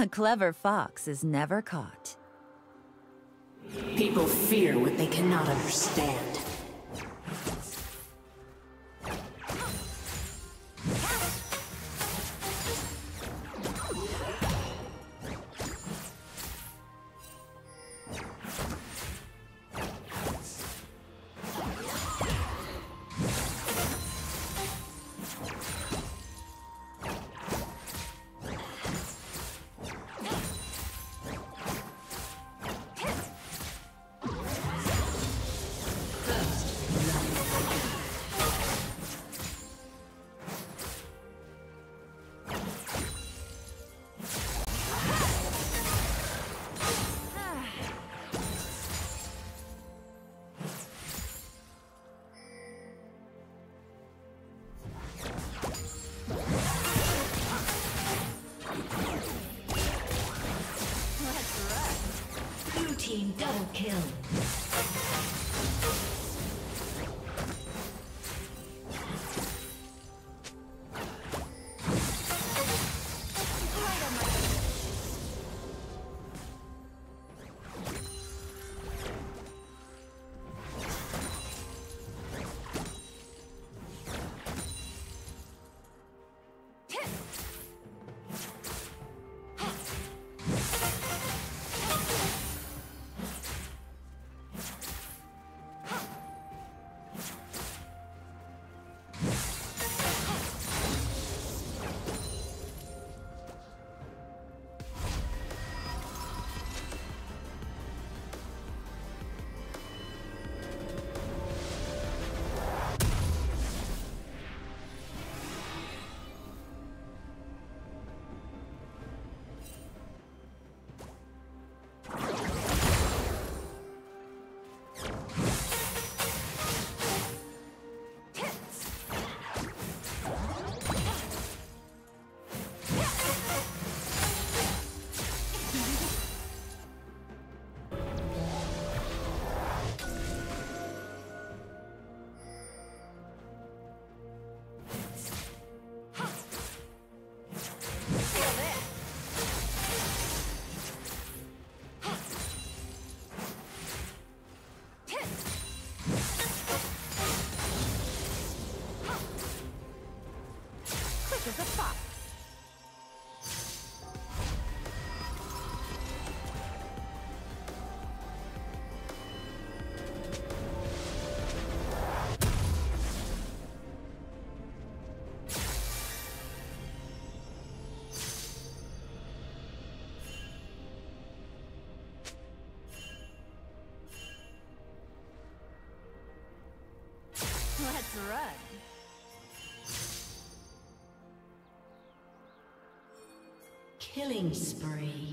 A clever fox is never caught. People fear what they cannot understand. Kill. Let's run. Killing spree.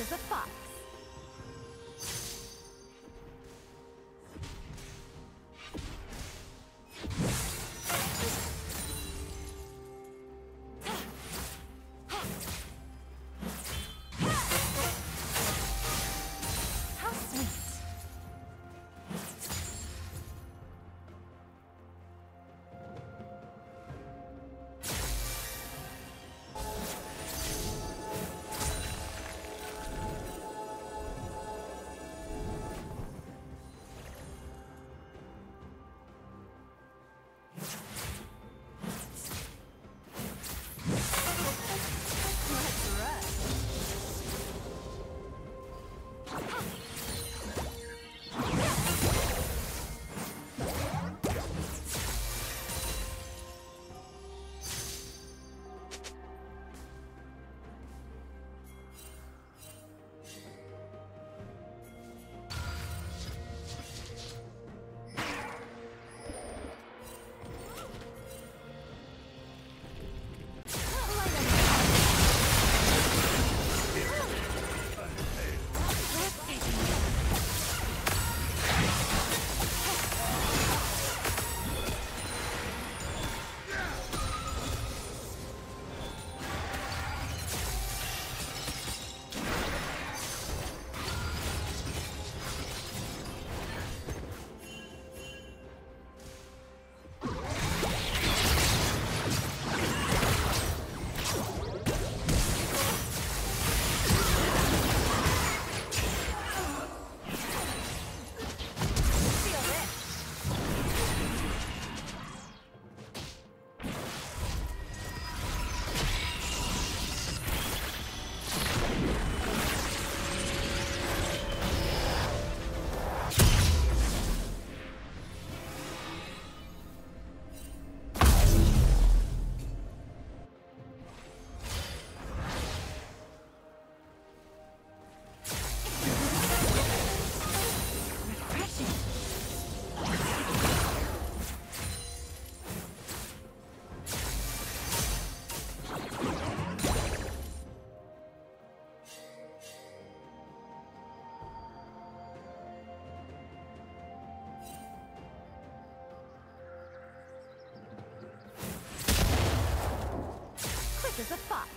As a fox. As a fox.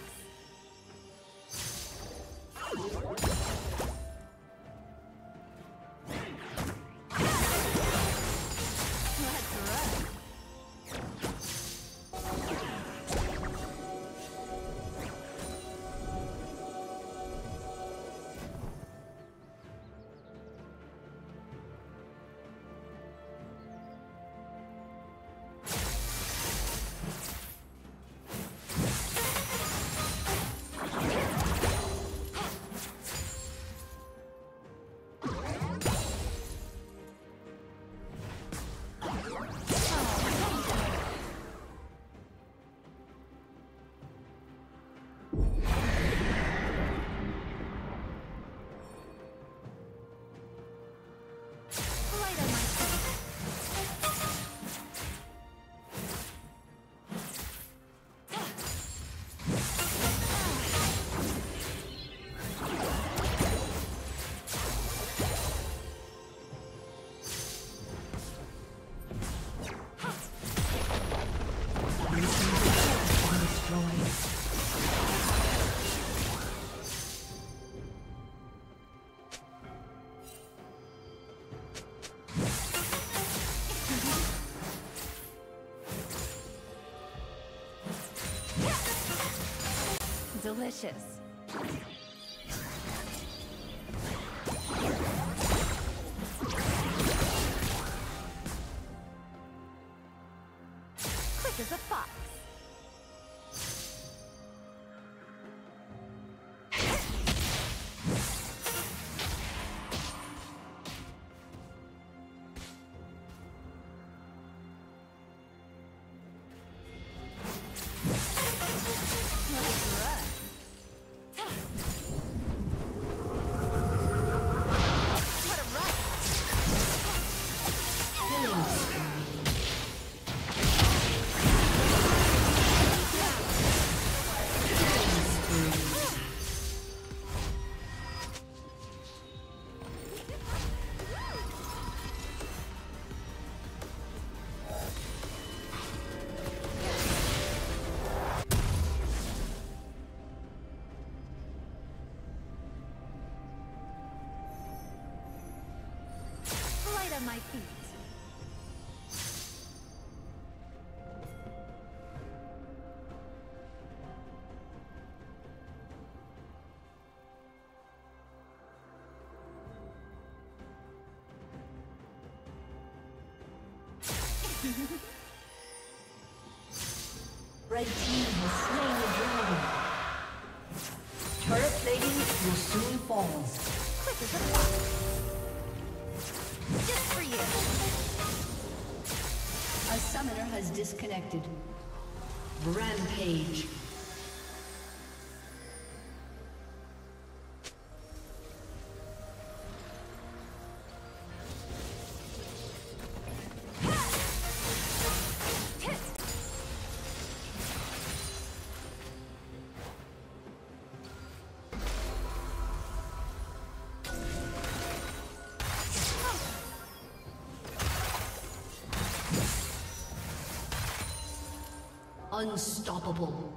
Delicious. Red team has slain the dragon. Turret plating will soon fall. Quick as a fox. Just for you. A summoner has disconnected. Rampage. Unstoppable.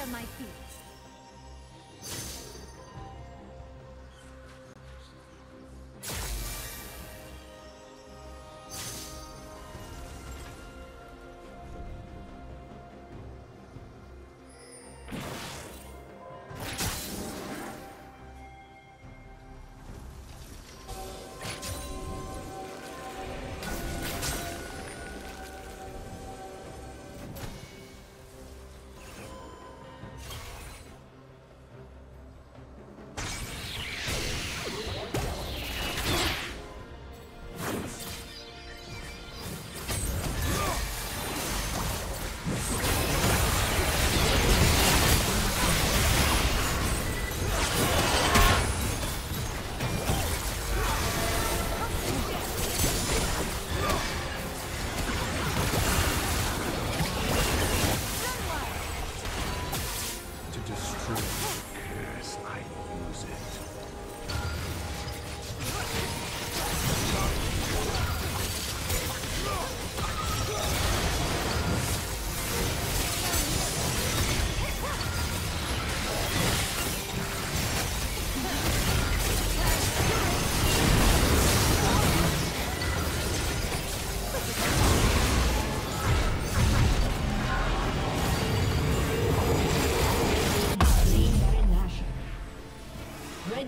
On my feet.